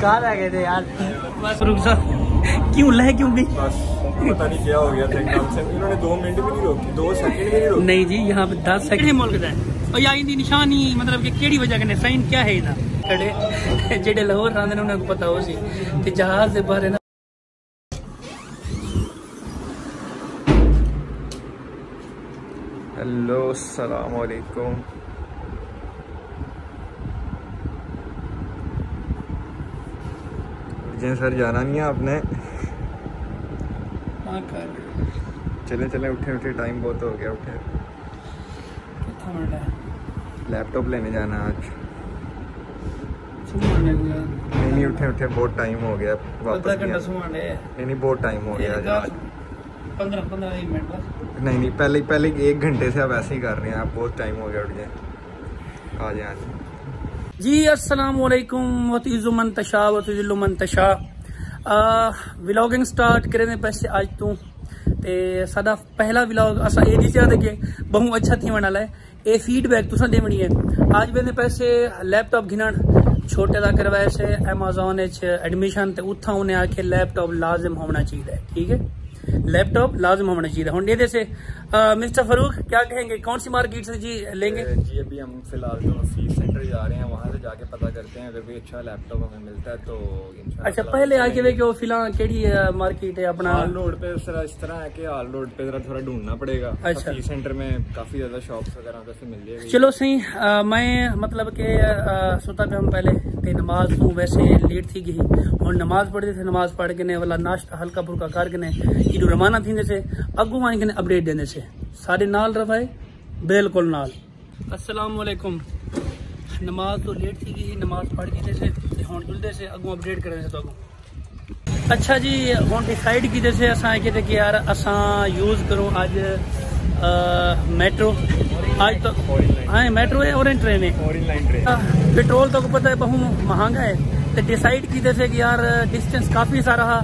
कहा रह गए थे यार? बस रुक जा। क्यों लह क्यों गई पता नहीं क्या हो गया था से। इन्होंने दो मिनट भी नहीं रोकी दो सेकंड भी नहीं रोकी। नहीं जी यहाँ पे दस सेकंड मुल्क ਦਾ और या इनकी निशानी मतलब कि केड़ी वजह कने साइन क्या है खड़े। जेडे लाहौर रहंदे ने उन्हें पता हो सी ते जहाज़ दे बारे ना हेलो अस्सलाम वालेकुम जी सर जाना नहीं है आपने। चले चले उठे उठे टाइम बहुत हो गया उठे। है? लैपटॉप लेने जाना आज। नहीं नहीं उठे उठे बहुत टाइम हो गया वापस नहीं नहीं नहीं बहुत टाइम हो गया पंद्रह पंद्रह मिनट बस। नहीं नहीं पहले पहले एक घंटे से आप ऐसे ही कर रहे हैं आप बहुत टाइम हो गया उठ गए आ जाए आज। जी अस्सलाम वालेकुम वतीज़ुमन तशा वतीज़ुमन तशा। व्लॉगिंग स्टार्ट करे ने पैसे आज तूं। ते साढा पहला व्लॉग असां एॾी चया त की बहु अच्छा थी वञण लाइ ए फीडबैक तोसां ॾियणी आहे आज वेंदे पैसे लैपटॉप घिरण छोटे दा करवायसे अमेज़ॉन च एडमिशन ते उत्थां उन्हें आखे लैपटॉप लाजिम होना चाहिए ठीक है? लैपटॉप लाजिम होना चाहिए हूँ। एहदे से मिस्टर फरूक क्या कहेंगे? कौन सी मार्केट से जी लेंगे? जी अभी हम फ़िलहाल जो फ़ीस सेंटर जा रहे हैं वहाँ से जाके पता करते हैं। अगर कोई अच्छा लैपटॉप हमें मिलता है तो अच्छा पहले आके वे वो फ़िलहाल केड़ी मार्केट है अपना? हाल रोड पे जरा इस तरह है कि हाल रोड पे जरा थोड़ा ढूंढना पड़ेगा। अच्छा। फ़ीस सेंटर में काफ़ी ज़्यादा शॉप्स वगैरह वैसे मिल जाएगी। चलो सही मैं मतलब के सोता पे हम पहले ते नमाज़ तू वैसे लेट थी गई। और नमाज़ पढ़ते थे नमाज़ पढ़ के ने वाला नाश्ता हल्का फुल्का कर के ने रवाना थींदे से अगू वहीं के अपडेट देने से सारे नाल रवाए बिल्कुल नाल। अस्सलाम वालेकुम नमाज़ तो लेट थी गई नमाज़ पढ़ के से ते हुन जुलदे से अगू अपडेट करने से तो अगू अच्छा जी हुन डिसाइड कीते से असां कहते कि यार असां यूज़ करूँ आज मेट्रो आज तो हाँ मेट्रो है ऑरेंज ट्रेन है। और लाइन ट्रेन पेट्रोल तो पता है बहु महँगा है तो डिसाइड कीते से कि यार डिस्टेंस काफ़ी सारा हा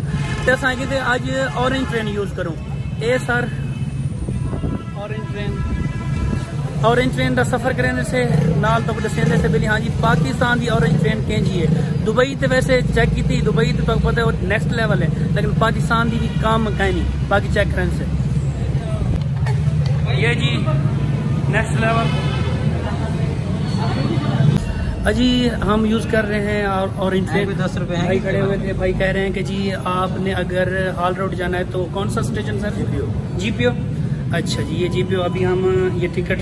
ते असां कीते आज ऑरेंज ट्रेन यूज़ करूँ। ए सर ऑरेंज ट्रेन का सफ़र करने से नाल तो दसेंदे से बिली हाँ जी पाकिस्तान की ऑरेंज ट्रेन कैंजी है दुबई तो वैसे चेक की थी दुबई तो पता है नेक्स्ट लेवल है लेकिन पाकिस्तान की भी काम कहीं नहीं बाकी चेक करने से ये जी नेक्स्ट लेवल अजी हम यूज़ कर रहे हैं और ऑरेंज ट्रेन दस रुपए भाई खड़े हुए थे भाई कह रहे हैं कि जी आपने अगर हाल रोड जाना है तो कौन सा स्टेशन सर जीपीओ अच्छा जी, ये जीपीओ अभी हम, ये टिकट।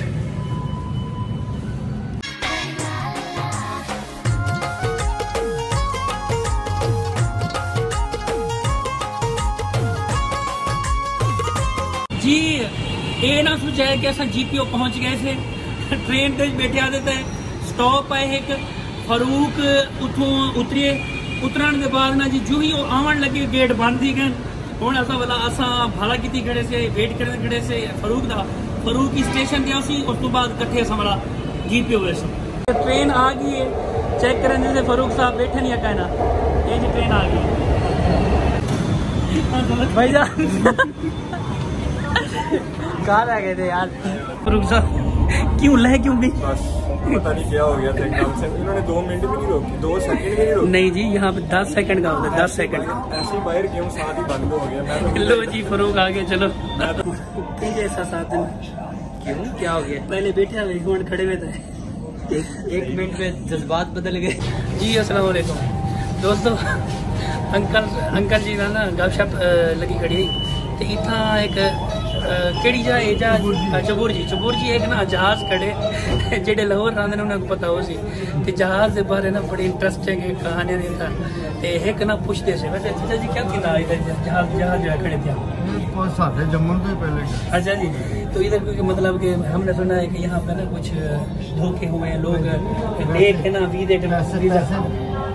जी, ये ना सोचा है कि असा जीपीओ पहुँच गए थे। ट्रेन ते बैठे आते थे। स्टॉप है एक फरूक उतरिए। उतरण के बाद ना जी, जो ही आवन लगे, गेट बंद थी गए कोण असां भला असां भाड़ा किती खडेसीं वेट करणु खडेसीं फरूक का फरूक की स्टेशन ते उस तो बाद इकट्ठे असां भला जी पियो हुयसि ट्रेन आ गई है चेक कर से फरूक साहब बैठे नहीं अका ना. ये जी ट्रेन आ गई. भाई कहाँ रह गए थे यार. फरूक साहब क्यों लह क्यों नहीं? पता नहीं क्या हो गया था एकदम से। इन्होंने दो मिनट भी नहीं रोकी दो सेकंड भी नहीं रोकी। नहीं जी यहाँ पे दस सेकंड का होता है दस सेकंड का। ऐसे बाहर गेम साथ ही बंद हो गया तो लो जी फरूक आ गए चलो जैसा साथ दिन क्यों? क्या हो गया? पहले बैठे हुए एक मिनट खड़े हुए थे। एक एक मिनट में जज्बात बदल गए। जी अस्सलाम वालेकुम दोस्तों अंकल अंकल जी ना ना गपशप लगी खड़ी ते इतना एक केड़ी जा जा चबूर जी चबूर जी एक ना जहाज़ खड़े जेडे लाहौर रहंदे ने उन्हें पता हो सी ते जहाज़ दे बारे ना बड़ी इंटरेस्टिंग कहानी दी था ते एक ना पूछते से वैसे चाचा जी क्या थी इधर जहाज़ जहाज़ जो है खड़े थे साढ़े जम्मू पहले अच्छा जी तो इधर क्योंकि मतलब कि हमने सुना है कि यहाँ पे ना कुछ धोखे हुए हैं लोग एक है ना वी देख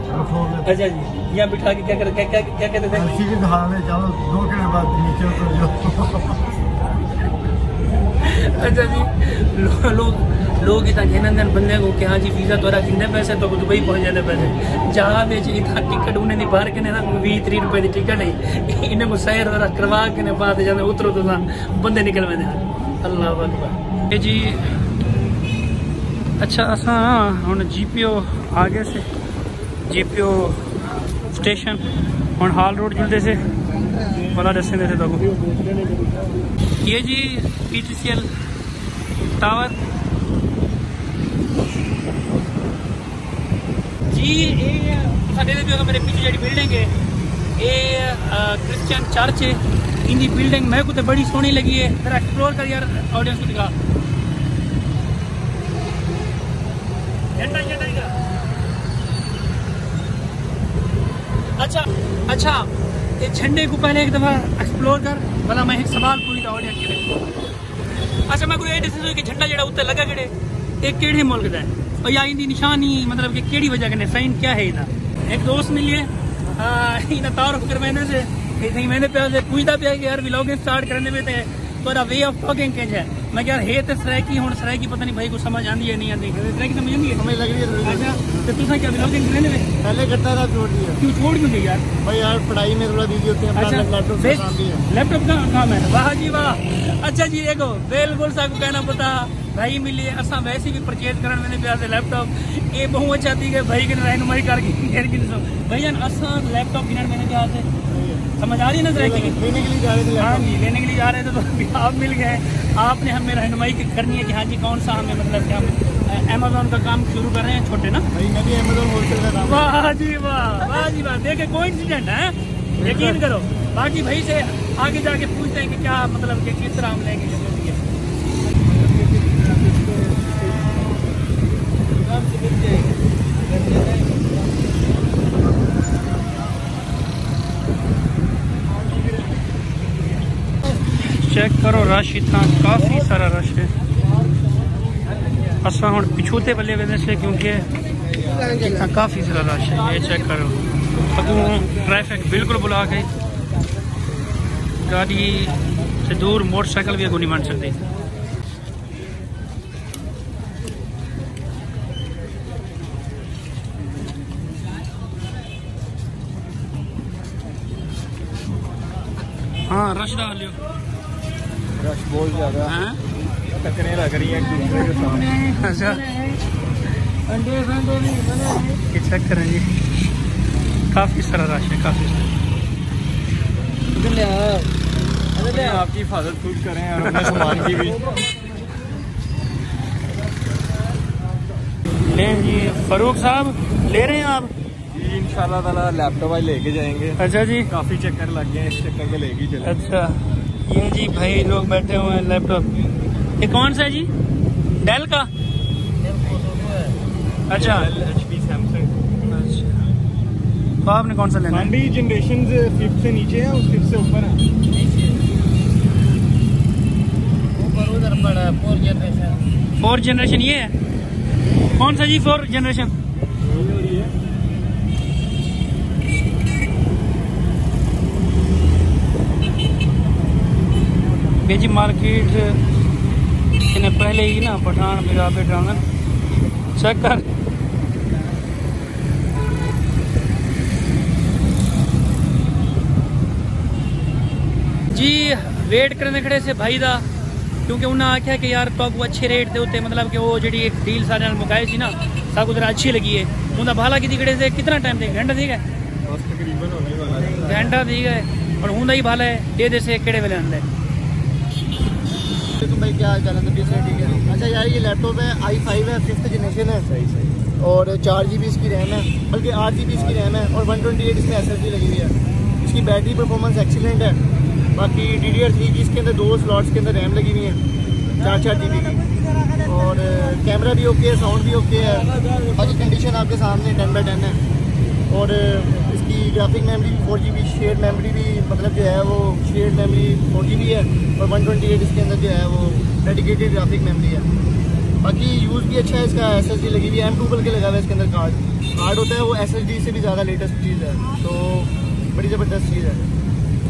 अच्छा जी यहाँ बिठा के क्या कर क्या क्या, क्या कहते थे दो बाद नीचे अच्छा जी। लोग लो, लोग इतना घेना देन बंदे को कि हाँ जी वीज़ा द्वारा किन्ने पैसे तो दुबई पहुँच जाने पैसे। जहाँ में जी इतना टिकट उन्हें बाहर के ना भी त्री रुपये की टिकट है इन्हें को सैर करवा के ने बाद जाने उतरो तो बंदे निकल वेंदे अल्लाह अकबर। जी अच्छा असा हम जीपीओ पी आ गए से जीपीओ स्टेशन हम हाल रोड जुलते से भला दसें तो ये G P T C L tower जी ये ਸਾਡੇ ਦੇ ਜੋ ਮੇਰੇ ਪਿੱਛੇ ਜਿਹੜੀ ਬਿਲਡਿੰਗ ਹੈ ਇਹ ਕ੍ਰਿਸਚੀਅਨ ਚਰਚ ਹੈ इनकी बिल्डिंग मेरे को तो बड़ी सोहनी लगी है जरा एक्सप्लोर कर यार ऑडियंस को दिखा झंडा झंडा दिखा अच्छा अच्छा ये झंडे को पहले एक दफा एक्सप्लोर कर भला मैं एक सवाल पूरी का ऑडियंस के लिए अच्छा मैं कोई दसो कि झंडा जरा उत्ते लगा केड़े ये केड़े मुल्क है और या इनकी निशानी मतलब कि केड़ी वजह कने साइन क्या है इदा? एक दोस्त मिलिए इना तारुफ करवाने से इतनी मैंने पे पूछता पे कि यार व्लॉगिंग स्टार्ट करने में तो वे ऑफ़ टॉकिंग किंज है? हे ते सराइकी हुन सराइकी पता नहीं भाई को समझ आंदी है नहीं आंदी। सराइकी समझ आंदी? है हमें लग रही है अच्छा तो तुसा क्या व्लॉगिंग करने में पहले करता था छोड़ दिया। क्यों छोड़ क्यों यार? भाई यार पढ़ाई में थोड़ा बिज़ी होते हैं अच्छा लैपटॉप का काम है। वाह जी वाह। अच्छा जी देखो बिल्कुल सा कहना पता भाई मिली असा वैसे भी परचेज करने मैंने प्यार से लैपटॉप ये बहुत अच्छा थी कि भाई की रहनुमाई करके भाई जान असा लैपटॉप गिनने मैंने प्यार से। समझ आ रही है ना जरा लेने के लिए जा रहे थे हाँ जी लेने के लिए जा रहे थे तो अभी आप मिल गए आपने हमें रहनुमाई करनी है कि हाँ जी कौन सा हमें मतलब कि हम अमेजोन का काम शुरू कर रहे हैं छोटे ना? भाई मैं भी अमेजोन होलसेल का काम वाह जी वाह वाह जी वाह। देखे कोई इंसिडेंट है? यकीन करो। बाकी भाई से आगे जाके पूछते हैं कि क्या मतलब कि किस तरह हम लेंगे। चेक करो, रश इतना काफ़ी सारा रश है। असा हूँ पिछूते बल्ले वेंदे से क्योंकि इतना काफ़ी सारा रश है, ये चेक करो। अगू ट्रैफ़िक बिल्कुल बुला गई। गाड़ी से दूर मोटरसाइकिल भी अगू नहीं बन सकती। हाँ रश डाल लियो। रश बहुत ज़्यादा हाँ? टकरें लग रही हैं एक दूसरे के साथ अच्छा। ये चेक करें जी। काफ़ी सारा रश है काफ़ी सारा। आपकी हिफाजत खुद करें और सामान की भी। लें जी फरूक साहब ले रहे हैं आप? जी इंशाल्लाह ताला लैपटॉप आज लेके जाएँगे। अच्छा जी। काफ़ी चक्कर लग गए इस चक्कर में लेके ही चले। अच्छा। ये जी भाई लोग बैठे हुए हैं लैपटॉप ये कौन सा है जी? डेल का? अच्छा। एचपी सैमसंग अच्छा। तो आपने कौन सा लेना है? जनरेशन फिफ्थ से नीचे है और फिफ्थ से ऊपर है। फोर जनरेशन ये है? कौन सा जी फोर जनरेशन बेजी मार्केट इन्हें पहले ही ना पठान बिरा ड्रामन चेक कर। जी वेट करने खड़े से भाई दा क्योंकि उन्हें आख्या कि यार तो आपको अच्छे रेट दे उत्ते मतलब कि वो जी एक डील सारे मुकाई सी ना सब जरा अच्छी लगी है। उनका भाला की खड़े से कितना टाइम देगा? घंटा ठीक है ही। घंटा ठीक है और हुंदा ही भाला है दे दे से केड़े वेले आंदा। है तुम भाई क्या हाल चाल है? ठीक है। अच्छा यार ये लैपटॉप है आई फाइव है फिफ्थ जनरेशन है। सही सही। और चार जी बी इसकी रैम है बल्कि आठ जी बी इसकी रैम है और वन ट्वेंटी एट इसमें एस एस डी लगी हुई है। इसकी बैटरी परफॉर्मेंस एक्सीलेंट है। बाकी डी डी आर थ्री की इसके अंदर दो स्लॉट्स के अंदर रैम लगी हुई है चार चार जी बी की। और कैमरा भी ओके है साउंड भी ओके है। बाकी कंडीशन आपके सामने टेन बाई टेन है। और इसकी ग्राफिक मेमोरी भी four G B share memory भी मतलब जो है वो share memory four G B है और वन ट्वेंटी एट इसके अंदर जो है वो डेडिकेटेड ग्राफिक मेमोरी है। बाकी यूज़ भी अच्छा है इसका एस एस डी लगी हुई है एम टू बल के लगा हुआ है इसके अंदर कार्ड कार्ड होता है वो एस एस डी से भी ज़्यादा लेटेस्ट चीज़ है तो बड़ी ज़बरदस्त चीज़ है।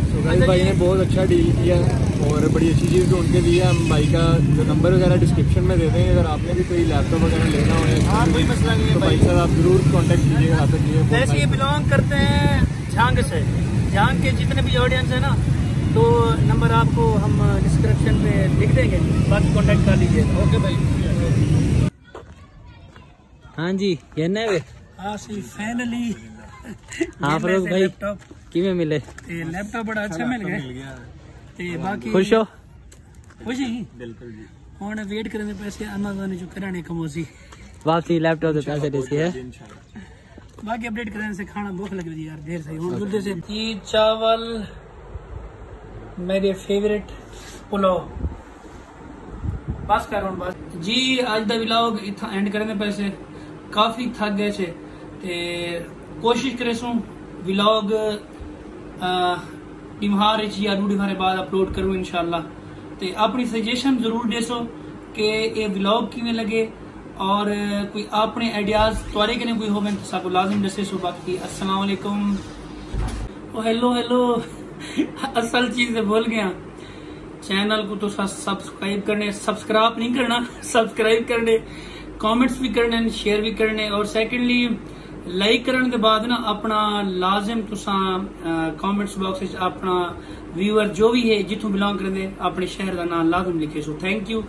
तो भाई भाई ने बहुत अच्छा डील किया है और बड़ी अच्छी चीज़ ढूंढ के दी है। हम भाई का जो नंबर वगैरह डिस्क्रिप्शन में दे देंगे अगर आपने भी कोई लैपटॉप वगैरह लेना हो हाँ कोई मसला नहीं है तो भाई साहब आप ज़रूर कांटेक्ट कीजिएगा ये बिलोंग करते हैं। झांग से झांग के जितने भी ऑडियंस है ना तो नंबर आपको हम डिस्क्रिप्शन पे लिख देंगे बाकी कांटेक्ट कर लीजिए ओके भाई हाँ जी ये ना वे हाँ सी फाइनली हाँ फरूक भाई लैपटॉप किमें मिले ਤੇ ਲੈਪਟਾਪ ਬੜਾ ਅੱਛਾ ਮਿਲ ਗਿਆ ਤੇ ਬਾਕੀ खुश हो ਖੁਸ਼ ਹੀ ਬਿਲਕੁਲ ਜੀ ਹੁਣ ਵੇਟ ਕਰਨ ਦੇ ਪੈਸੇ Amazon ਚੋਂ ਕਰਾਣੇ ਕਮੋਸੀ वापसी लैपटॉप के पैसे देती है बाकी अपडेट करने से खाना भूख लग रही है यार देर से हूँ दूर से जी चावल मेरे फेवरेट पुलाव बस कर रहा हूँ बस जी ਅੱਜ ਦਾ ਵਲੌਗ ਇੱਥਾ ਐਂਡ ਕਰਨ ਦੇ ਪੈਸੇ ਕਾਫੀ ਥੱਕ ਗਏ ਸੀ ਤੇ ਕੋਸ਼ਿਸ਼ ਕਰੇ ਸੋ ਵਲੌਗ ਦਿਮਹਾਰ ਵਿੱਚ ਜਾਂ ਦੂੜੀ ਘਰੇ ਬਾਅਦ ਅਪਲੋਡ ਕਰੂ ਇਨਸ਼ਾਅੱਲਾ ਤੇ ਆਪਣੀ ਸੁਜੈਸ਼ਨ ਜ਼ਰੂਰ ਦੇਸੋ ਕਿ ਇਹ ਵਲੌਗ ਕਿਵੇਂ ਲੱਗੇ और कोई अपने आइडियाज़ तोरे के कोई होवन तो सबको लाजिम डिस्कस हो बाकी अस्सलाम वालेकुम ओ हेलो हेलो असल चीज़ से बोल गया। चैनल को तो सब्सक्राइब करने सब्सक्राइब नहीं करना सब्सक्राइब करने कमेंट्स भी करने शेयर भी करने, और सेकेंडली लाइक करने के बाद ना, अपना लाजिम तुसा कमेंट्स बॉक्स अपना व्यूअर जो भी है जितों बिलोंग करते अपने शहर का नाम लाजिम लिखे सो थैंक यू